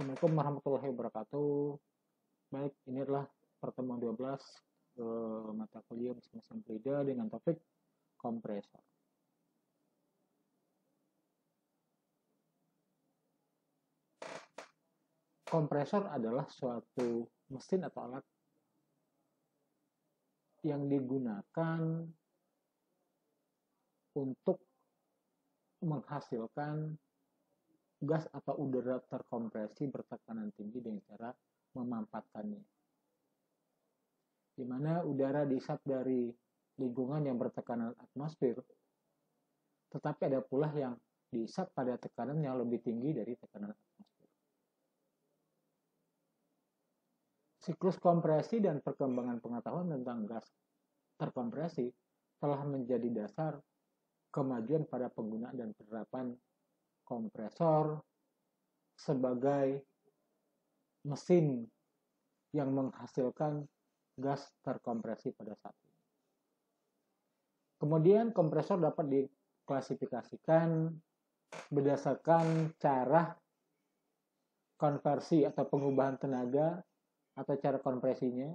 Assalamualaikum warahmatullahi wabarakatuh. Baik, ini adalah pertemuan 12 eh, mata kuliah Bisnis Amplida dengan topik kompresor. Kompresor adalah suatu mesin atau alat yang digunakan untuk menghasilkan gas atau udara terkompresi bertekanan tinggi dengan cara memampatkannya. Di mana udara diisap dari lingkungan yang bertekanan atmosfer, tetapi ada pula yang diisap pada tekanan yang lebih tinggi dari tekanan atmosfer. Siklus kompresi dan perkembangan pengetahuan tentang gas terkompresi telah menjadi dasar kemajuan pada penggunaan dan penerapan kompresor sebagai mesin yang menghasilkan gas terkompresi pada saat ini. Kemudian kompresor dapat diklasifikasikan berdasarkan cara konversi atau pengubahan tenaga atau cara kompresinya.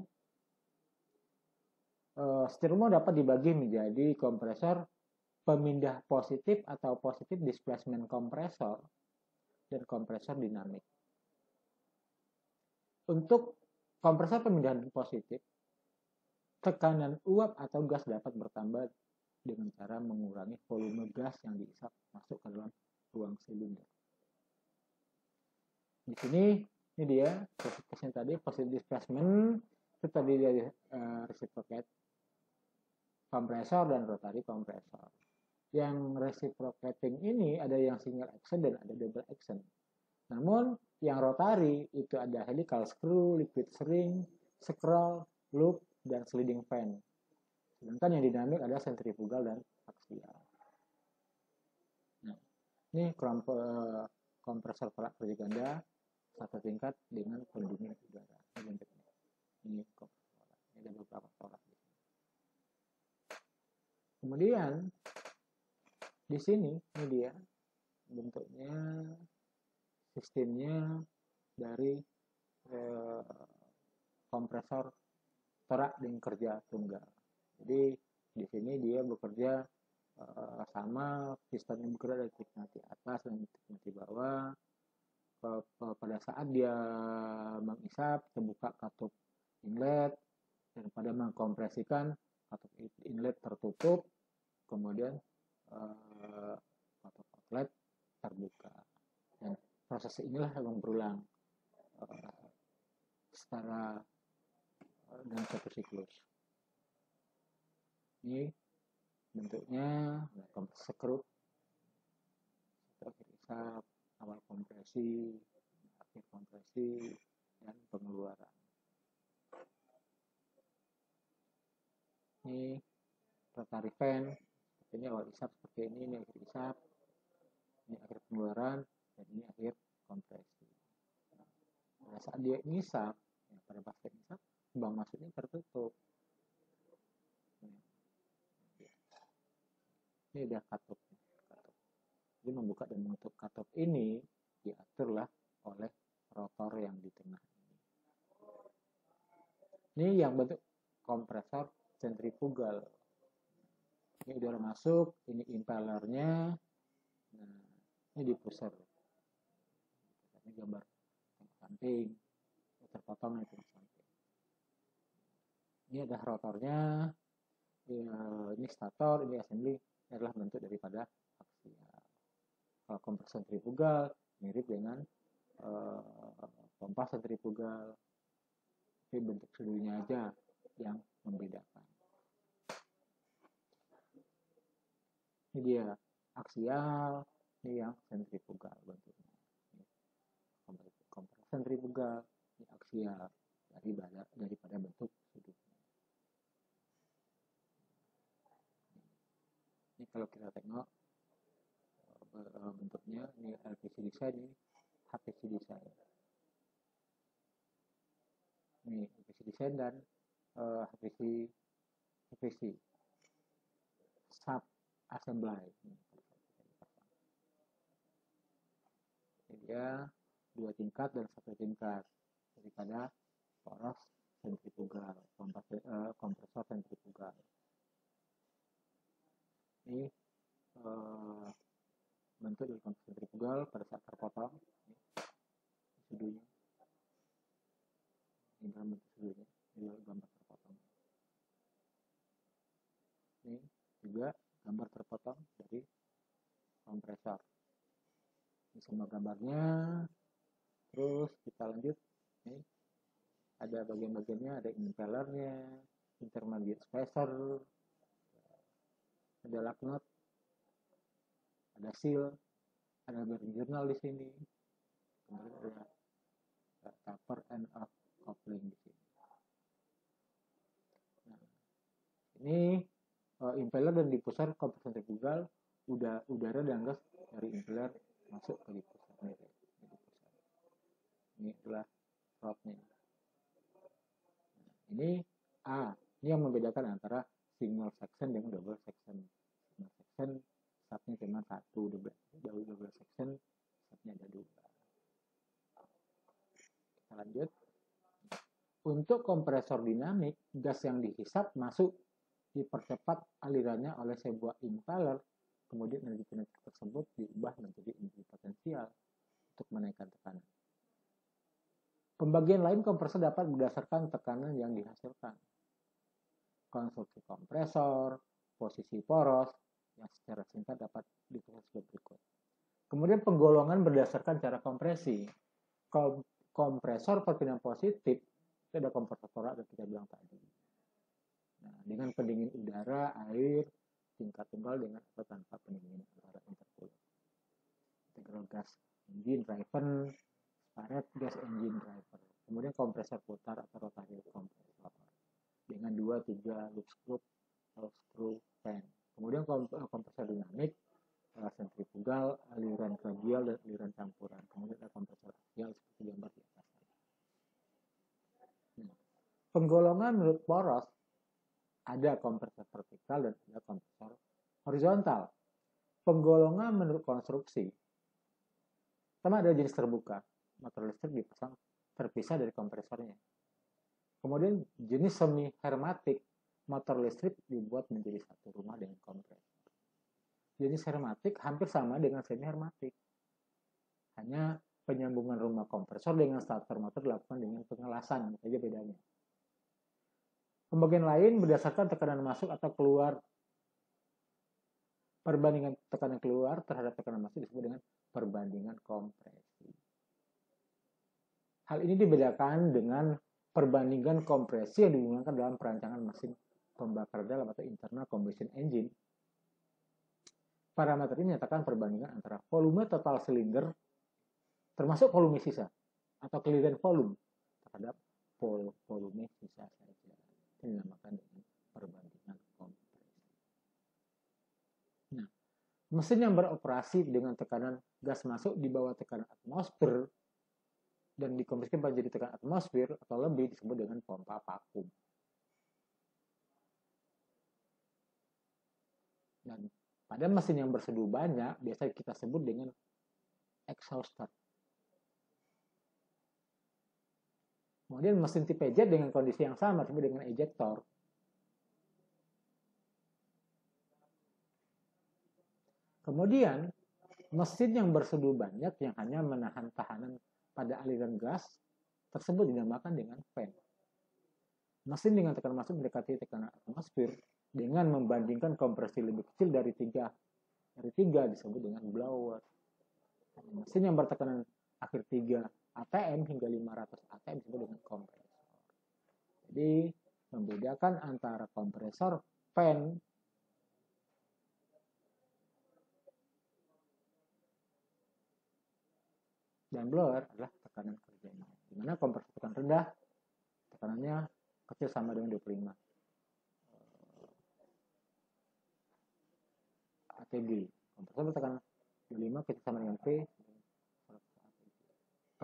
Uh, dapat dibagi menjadi kompresor pemindah positif atau positif displacement kompresor dan kompresor dinamik. Untuk kompresor pemindahan positif, tekanan uap atau gas dapat bertambah dengan cara mengurangi volume gas yang diisap masuk ke dalam ruang silinder. Di sini ini dia posisi tadi positif displacement itu tadi dari uh, reciprocate kompresor dan rotary kompresor yang reciprocating ini ada yang single action dan ada double action. Namun yang rotary itu ada helical screw, liquid string, scroll, loop, dan sliding fan. Sedangkan yang dinamik ada centrifugal dan axial. Nah, ini kompresor perak kerja ganda satu tingkat dengan pendingin udara. Ini Ini kompresor. Ini ada beberapa. Kemudian di sini ini dia. Bentuknya sistemnya dari eh, kompresor torak dengan kerja tunggal. Jadi di sini dia bekerja eh, sama piston yang bekerja dari titik di atas dan titik di bawah. Pada saat dia mengisap terbuka katup inlet. Dan pada mengkompresikan katup inlet tertutup. Kemudian uh, outlet terbuka. Dan proses inilah yang berulang. Uh, secara uh, dalam satu siklus. Ini bentuknya kompresi skrup terakhir isap awal kompresi akhir kompresi dan pengeluaran. Ini rotary fan ini awal isap seperti ini ini akhir isap ini akhir pengeluaran dan ini akhir kompresi nah, saat dia ngisap ya, pada basket ngisap lubang masuknya tertutup. Ini udah katup jadi membuka dan menutup katup ini diaturlah oleh rotor yang di tengah ini. Ini yang bentuk kompresor sentrifugal ini udara masuk ini impellernya nah ini di pusher ini gambar samping terpotong itu samping. Ini ada rotornya. Ini stator ini assembly ini adalah bentuk daripada aksial kalau kompas sentrifugal mirip dengan uh, pompa sentrifugal. Tapi bentuk seluruhnya aja yang membedakan ini dia aksial ini yang sentrifugal bentuknya kompresi sentrifugal ini aksial daripada daripada bentuk sudutnya ini kalau kita tengok eh, bentuknya ini LPC design ini HPC design ini HPC design dan uh, HPC HPC sub assembly. Ini dia dua tingkat dan satu tingkat. Daripada poros sentrifugal eh, kompresor sentrifugal ini eh, bentuk dari kompresor sentrifugal pada saat terpotong. Ini, sudunya. Ini dalam bentuk sudunya. Ini gambar terpotong. Ini juga gambar terpotong dari kompresor. Ini semua gambarnya. Terus kita lanjut. Ini ada bagian-bagiannya ada impellernya intermediate spacer ada lock nut ada seal ada bearing journal di sini. Kemudian ada taper and off coupling di sini. Nah ini uh, impeller dan diffuser kompresor sentrifugal udah udara dan gas dari impeller masuk ke diffuser ini, adalah rodnya ini A ini yang membedakan antara single section dengan double section. Single section stepnya cuma satu double double section stepnya ada dua. Kita lanjut. Untuk kompresor dinamik gas yang dihisap masuk dipercepat alirannya oleh sebuah impeller kemudian energi kinetik tersebut diubah menjadi energi potensial untuk menaikkan tekanan Pembagian lain kompresor dapat berdasarkan tekanan yang dihasilkan. Konstruksi kompresor, posisi poros, yang secara singkat dapat ditulis sebagai berikut. Kemudian penggolongan berdasarkan cara kompresi. Kom kompresor perpindahan positif, itu ada kompresor torak yang kita bilang tadi. Nah, dengan pendingin udara, air, tingkat tunggal dengan atau tanpa pendingin udara intercooler. Integral gas engine driven karet gas engine driver. Kemudian kompresor putar atau rotary kompresor dengan dua tiga loop screw atau screw fan. Kemudian kompresor dinamik, sentrifugal, aliran radial dan aliran campuran. Kemudian ada kompresor axial seperti gambar di atas. Nah, penggolongan menurut poros ada kompresor vertikal dan ada kompresor horizontal. Penggolongan menurut konstruksi sama ada jenis terbuka motor listrik dipasang terpisah dari kompresornya. Kemudian jenis semi hermatik motor listrik dibuat menjadi satu rumah dengan kompresor. Jenis hermatik hampir sama dengan semi hermatik. Hanya penyambungan rumah kompresor dengan starter motor dilakukan dengan pengelasan, saja bedanya. Pembagian lain berdasarkan tekanan masuk atau keluar. Perbandingan tekanan keluar terhadap tekanan masuk disebut dengan perbandingan kompresi. Hal ini dibedakan dengan perbandingan kompresi yang digunakan dalam perancangan mesin pembakar dalam atau internal combustion engine. Parameter ini menyatakan perbandingan antara volume total silinder termasuk volume sisa atau clearance volume terhadap volume sisa saja. Dinamakan dengan perbandingan kompresi. Nah, mesin yang beroperasi dengan tekanan gas masuk di bawah tekanan atmosfer dan dikompresikan menjadi tekanan atmosfer atau lebih disebut dengan pompa vakum. Dan pada mesin yang berseduh banyak, biasa kita sebut dengan exhauster. Kemudian mesin tipe jet dengan kondisi yang sama disebut dengan ejector. Kemudian mesin yang berseduh banyak yang hanya menahan tahanan pada aliran gas tersebut dinamakan dengan fan. Mesin dengan tekanan masuk mendekati tekanan atmosfer dengan membandingkan kompresi lebih kecil dari tiga dari tiga disebut dengan blower. Mesin yang bertekanan akhir 3 ATM hingga 500 ATM disebut dengan kompresor. Jadi membedakan antara kompresor fan dan blower adalah tekanan kerjanya. Di mana kompresor tekanan rendah, tekanannya kecil sama dengan 25 ATG. Kompresor bertekanan 25 kecil sama dengan P.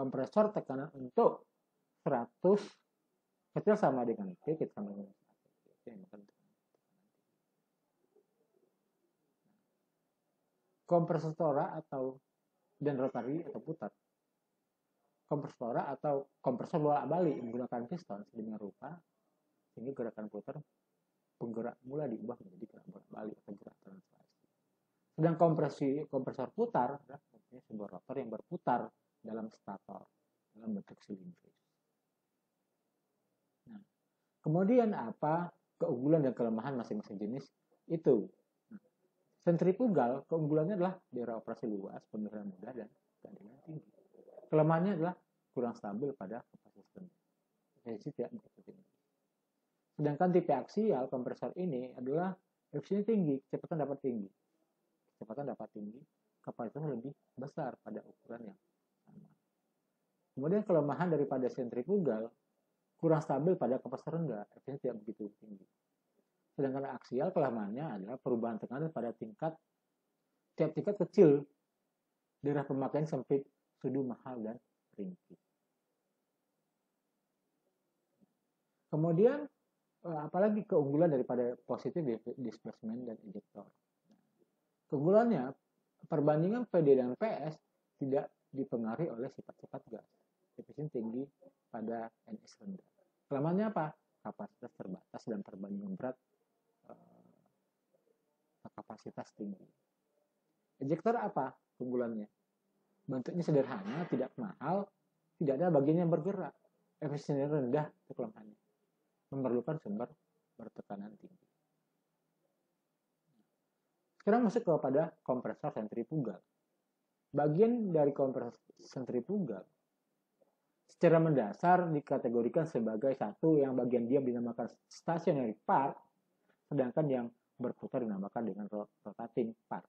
Kompresor tekanan untuk 100 kecil sama dengan kecil sama dengan. Kompresor atau dan rotari atau putar kompresor atau kompresor bolak balik menggunakan piston sedemikian rupa sehingga gerakan putar penggerak mula diubah menjadi gerak bolak balik atau gerak translasi. Sedang kompresi kompresor putar adalah sebuah rotor yang berputar dalam stator dalam bentuk silindris. Nah, kemudian apa keunggulan dan kelemahan masing-masing jenis itu? Nah, sentrifugal keunggulannya adalah daerah operasi luas, pemeliharaan mudah dan keadilan tinggi. Kelemahannya adalah kurang stabil pada kapasitas. Efisiensi tidak. Sedangkan tipe aksial kompresor ini adalah efisiensi tinggi, kecepatan dapat tinggi. Kecepatan dapat tinggi, kapasitas lebih besar pada ukuran yang. Kemudian kelemahan daripada sentrifugal kurang stabil pada kapasitas rendah, efisiensi tidak begitu tinggi. Sedangkan aksial kelemahannya adalah perubahan tekanan pada tingkat tiap tingkat kecil daerah pemakaian sempit sudu mahal dan ringkih. Kemudian eh, apalagi keunggulan daripada positif displacement dan ejector. Keunggulannya perbandingan PD dan PS tidak dipengaruhi oleh sifat-sifat gas. Efisien tinggi pada NS rendah. Kelemahannya apa? Kapasitas terbatas dan perbandingan berat eh, kapasitas tinggi. Ejector apa keunggulannya? bentuknya sederhana, tidak mahal, tidak ada bagian yang bergerak, efisiensi rendah itu kelemahannya. Memerlukan sumber bertekanan tinggi. Sekarang masuk kepada kompresor sentrifugal. Bagian dari kompresor sentrifugal secara mendasar dikategorikan sebagai satu yang bagian diam dinamakan stationary part, sedangkan yang berputar dinamakan dengan rotating part.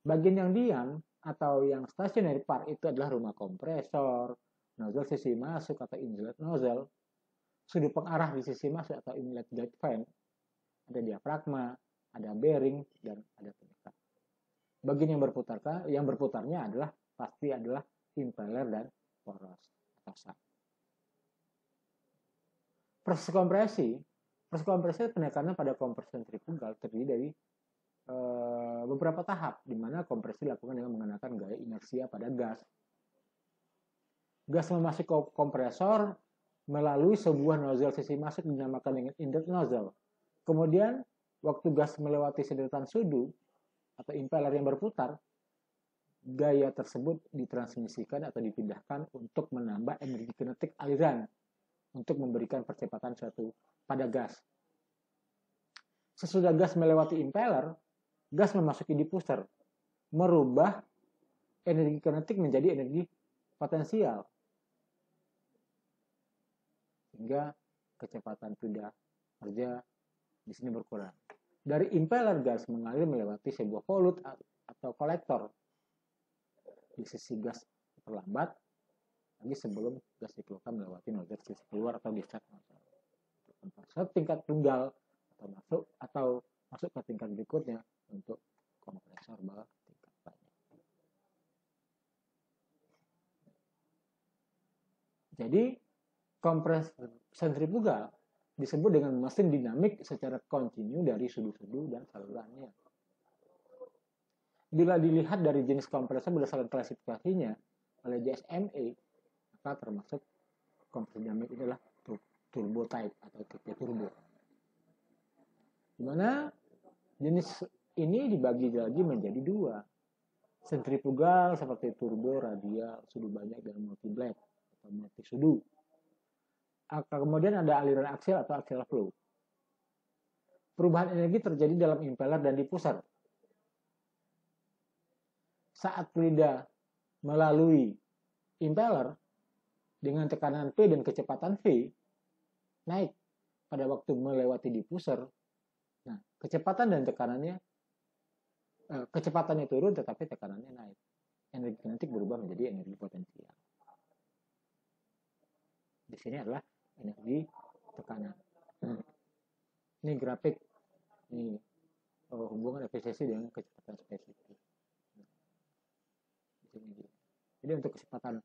Bagian yang diam atau yang stationary part itu adalah rumah kompresor, nozzle sisi masuk atau inlet nozzle, sudut pengarah di sisi masuk atau inlet gate fan, ada diafragma, ada bearing, dan ada penyekat. Bagian yang berputar yang berputarnya adalah pasti adalah impeller dan poros sak. Proses kompresi, proses kompresi penekanan pada kompresor sentrifugal terdiri dari Eh, beberapa tahap di mana kompresi dilakukan dengan mengenakan gaya inersia pada gas. Gas memasuki kompresor melalui sebuah nozzle sisi masuk dinamakan dengan inlet nozzle. Kemudian waktu gas melewati sedotan sudu atau impeller yang berputar, gaya tersebut ditransmisikan atau dipindahkan untuk menambah energi kinetik aliran untuk memberikan percepatan suatu pada gas. Sesudah gas melewati impeller, gas memasuki diffuser, merubah energi kinetik menjadi energi potensial. Sehingga kecepatan sudah kerja di sini berkurang. Dari impeller gas mengalir melewati sebuah polut atau kolektor. Di sisi gas terlambat, lagi sebelum gas dikeluarkan melewati nozzle sisi keluar atau discharge nozzle. Tingkat tunggal atau masuk atau masuk ke tingkat berikutnya untuk kompresor bawah tingkat banyak. Jadi kompresor sentrifugal disebut dengan mesin dinamik secara kontinu dari sudu-sudu dan salurannya. Bila dilihat dari jenis kompresor berdasarkan klasifikasinya oleh JSMA, maka termasuk kompresor dinamik adalah turbo type atau tipe turbo. Di mana jenis ini dibagi lagi menjadi dua. Sentrifugal seperti turbo, radial, sudu banyak, dan multi blade atau multi sudu. Kemudian ada aliran aksial atau axial flow. Perubahan energi terjadi dalam impeller dan di pusat. Saat fluida melalui impeller dengan tekanan P dan kecepatan V naik pada waktu melewati diffuser. Nah, kecepatan dan tekanannya Eh, kecepatannya turun tetapi tekanannya naik. Energi kinetik berubah menjadi energi potensial. Di sini adalah energi tekanan. Hmm. Ini grafik ini oh, hubungan efisiensi dengan kecepatan spesifik. Sini Jadi untuk kecepatan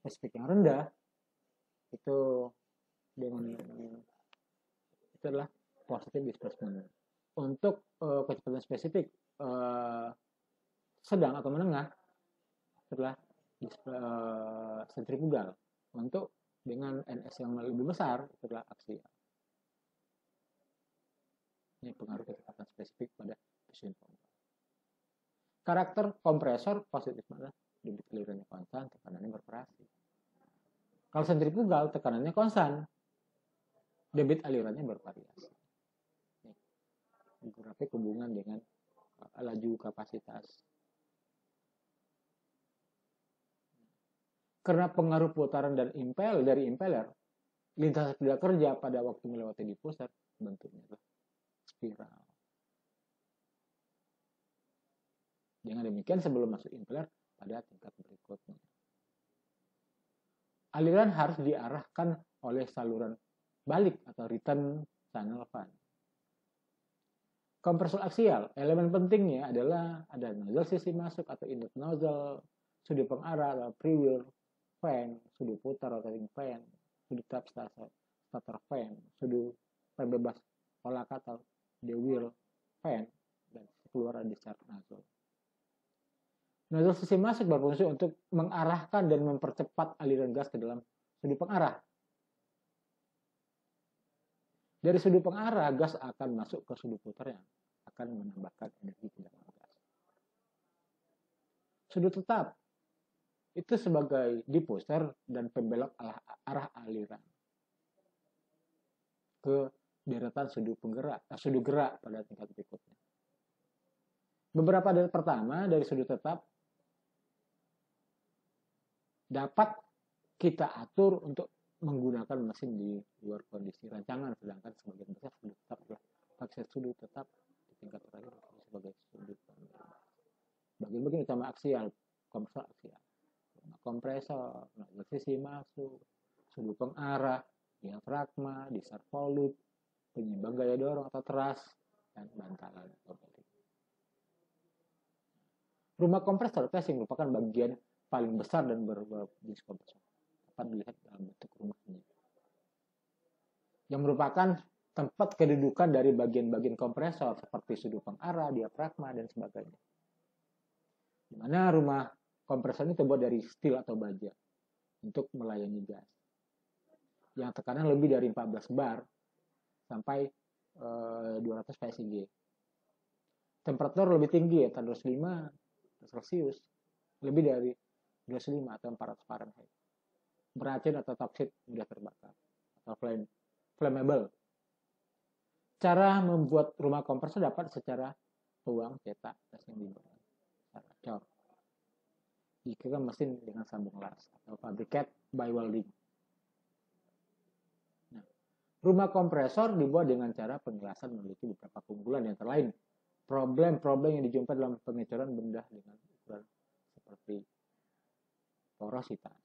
spesifik yang rendah itu dengan itu adalah positif displacement. Untuk uh, kecepatan spesifik uh, sedang atau menengah adalah uh, sentrifugal untuk dengan NS yang lebih besar itulah aksial. Ini pengaruh kecepatan spesifik pada mesin pompa. Karakter kompresor positif mana? Debit alirannya konstan, tekanannya bervariasi. Kalau sentrifugal, tekanannya konstan, debit alirannya bervariasi. Ini grafik hubungan dengan uh, laju kapasitas Karena pengaruh putaran dan impel dari impeller, lintasan tidak kerja pada waktu melewati di pusat bentuknya spiral. Dengan demikian sebelum masuk impeller pada tingkat berikutnya. Aliran harus diarahkan oleh saluran balik atau return channel fan. Kompresor aksial, elemen pentingnya adalah ada nozzle sisi masuk atau inlet nozzle, sudut pengarah atau prewheel, fan, sudut putar rotating fan, sudut tap starter, fan, sudut fan bebas kata, the wheel fan, dan keluar discharge nozzle. Nozzle sisi masuk berfungsi untuk mengarahkan dan mempercepat aliran gas ke dalam sudut pengarah. Dari sudut pengarah, gas akan masuk ke sudut putar yang akan menambahkan energi ke dalam gas. Sudut tetap itu sebagai diffuser dan pembelok arah aliran ke deretan sudut penggerak, eh, sudut gerak pada tingkat berikutnya. Beberapa dari pertama dari sudut tetap dapat kita atur untuk menggunakan mesin di luar kondisi rancangan, sedangkan sebagian besar sudut tetap adalah akses sudut tetap di tingkat terakhir sebagai sudut Bagian-bagian utama aksial, kompresor aksial. Kompresor, nah, sisi masuk, sudut pengarah, diafragma, disarvolut, penyeimbang gaya dorong atau teras, dan bantalan. Rumah kompresor casing merupakan bagian paling besar dan berjenis kompresor. Dapat dilihat dalam bentuk rumahnya. Yang merupakan tempat kedudukan dari bagian-bagian kompresor seperti sudut pengarah, diafragma, dan sebagainya. Di mana rumah kompresor ini terbuat dari steel atau baja untuk melayani gas. Yang tekanan lebih dari 14 bar sampai e, 200 PSIG. Temperatur lebih tinggi ya, 205 Celsius, lebih dari 205 atau 400 Fahrenheit. Beracun atau toksik mudah terbakar atau flame, flammable. Cara membuat rumah kompresor dapat secara tuang, cetak, gas yang dibuat. Cor jika mesin dengan sambung las atau fabricate by welding. Nah, rumah kompresor dibuat dengan cara penjelasan memiliki beberapa keunggulan yang terlain. Problem-problem yang dijumpai dalam pengecoran benda dengan ukuran seperti porositas,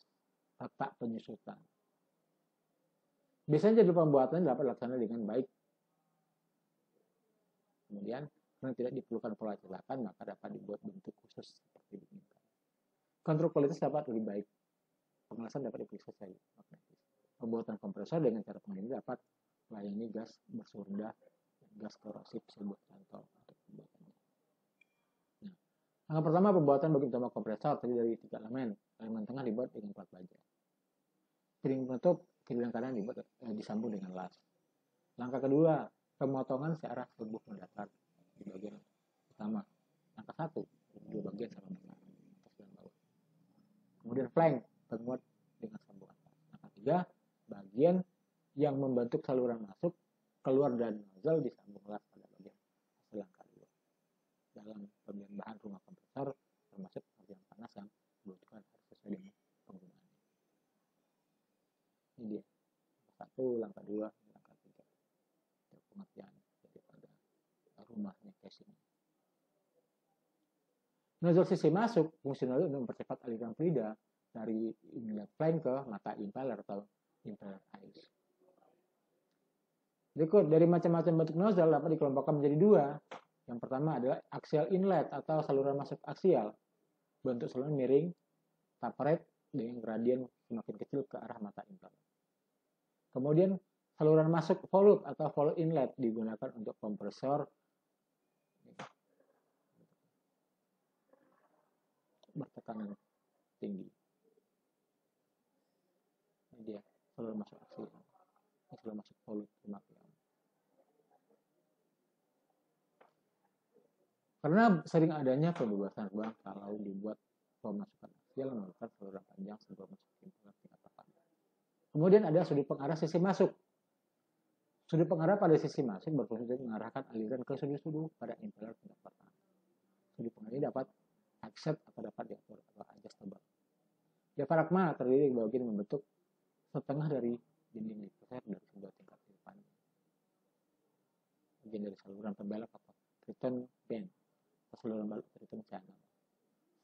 letak penyusutan. Biasanya jadi pembuatan dapat dilaksanakan dengan baik. Kemudian, karena tidak diperlukan pola cetakan, maka dapat dibuat bentuk khusus seperti ini kontrol kualitas dapat lebih baik. Pengelasan dapat diperiksa saja magnetis. Pembuatan kompresor dengan cara pengendali dapat melayani gas bersuhu rendah dan gas korosif sebuah contoh untuk pembuatannya. Nah, langkah pertama pembuatan bagian utama kompresor terdiri dari tiga elemen. Elemen tengah dibuat dengan plat baja. Piring penutup kiri dan kanan dibuat eh, disambung dengan las. Langkah kedua, pemotongan searah tubuh mendatar di bagian utama. Langkah satu, dua bagian sama besar kemudian flank penguat dengan sambungan Nah, ketiga, bagian yang membentuk saluran masuk keluar dan nozzle disambung las pada bagian selangkah dua. Dalam pemilihan bahan rumah kompresor termasuk bagian panas yang dibutuhkan harus sesuai dengan penggunaan. Ini dia. Satu, langkah dua, langkah tiga. Untuk pengertian daripada rumahnya casing. Nozzle sisi masuk fungsional untuk mempercepat aliran fluida dari inlet flank ke mata impeller atau impeller ice. Berikut dari macam-macam bentuk nozzle dapat dikelompokkan menjadi dua. Yang pertama adalah axial inlet atau saluran masuk aksial. Bentuk saluran miring, tapered dengan gradien semakin kecil ke arah mata impeller. Kemudian saluran masuk volute atau volute inlet digunakan untuk kompresor bertekanan tinggi. dia selalu masuk aksi. Ini masuk polut pemakaian karena sering adanya pembebasan ruang kalau dibuat pemasukan aksial melakukan saluran panjang sebelum masuk tingkat kemudian ada sudut pengarah sisi masuk. Sudut pengarah pada sisi masuk berfungsi untuk mengarahkan aliran ke sudut-sudut pada impeller tingkat sudut pengarah ini dapat accept atau dapat diatur atau adjustable diafragma terdiri dari bagian membentuk setengah dari dinding diposer dari sebuah tingkat depan. Bagian dari saluran pembelok atau return band atau saluran balik return channel.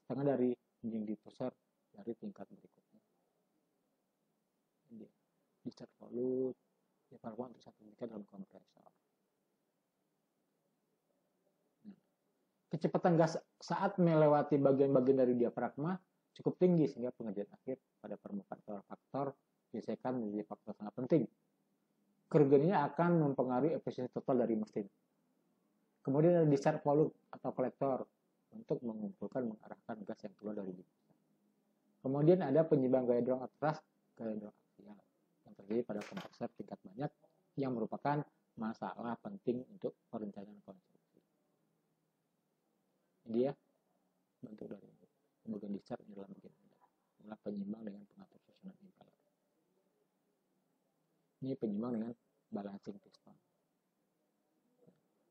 Setengah dari dinding diposer dari tingkat berikutnya. Ini discharge volut, diafragma untuk satu tingkat dalam kompresor. Kecepatan gas saat melewati bagian-bagian dari diafragma cukup tinggi sehingga pengerjaan akhir pada permukaan faktor gesekan menjadi faktor sangat penting. Kerugian ini akan mempengaruhi efisiensi total dari mesin. Kemudian ada discharge volume atau kolektor untuk mengumpulkan mengarahkan gas yang keluar dari diffuser. Kemudian ada penyeimbang gaya dorong atas gaya dorong aksial yang terjadi pada kompresor tingkat banyak yang merupakan masalah penting untuk perencanaan konstruksi. Dia bentuk dari bagian discharge dalam bagian adalah penyimbang dengan pengatur susunan impeller. Ini penyimbang dengan balancing piston.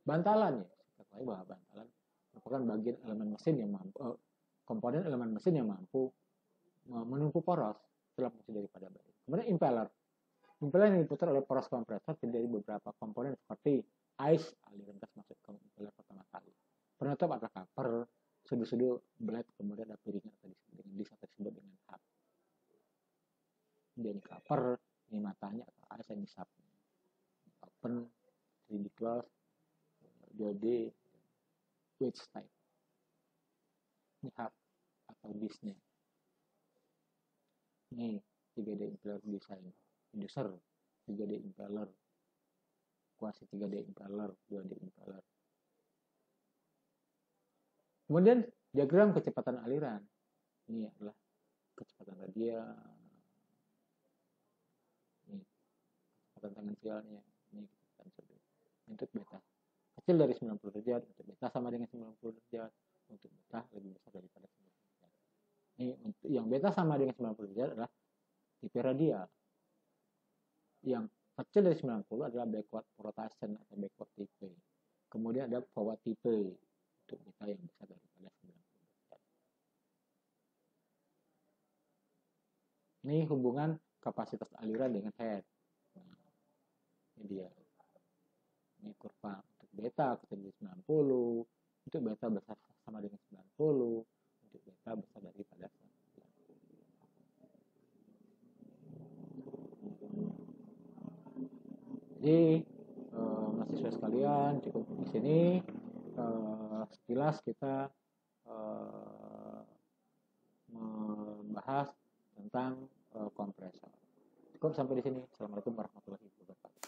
Bantalan ya, ketahui bahwa bantalan merupakan bagian elemen mesin yang mampu, eh, komponen elemen mesin yang mampu menumpu poros dalam fungsi daripada badan. Kemudian impeller. Impeller yang diputar oleh poros kompresor terdiri dari beberapa komponen seperti ice, aliran gas masuk ke impeller pertama kali. Penutup adalah cover, sudu-sudu blade, kemudian ada piringnya atau disebut dengan dis atau disebut dengan hub. Kemudian cover, ini matanya atau ice yang disap. Open, 3D close, 2D, wedge type. Ini hub atau disnya ini 3D impeller design. Inducer 3D impeller. Kuasi 3D impeller 2D impeller. Kemudian diagram kecepatan aliran. Ini adalah kecepatan radial ini kecepatan tangensialnya untuk beta kecil dari 90 derajat untuk beta sama dengan 90 derajat untuk beta lebih besar daripada 90 ini untuk yang beta sama dengan 90 derajat adalah tipe radial. Yang kecil dari 90 adalah backward rotation atau backward tipe. Kemudian ada forward tipe untuk beta yang besar daripada 90 derajat. Ini hubungan kapasitas aliran dengan head. Nah, ini dia. Ini kurva untuk beta kecil dari 90, untuk beta besar sama dengan 90, untuk beta besar daripada jadi eh, mahasiswa sekalian cukup di sini eh, sekilas kita eh, membahas tentang eh, kompresor. Cukup sampai di sini. Assalamualaikum warahmatullahi wabarakatuh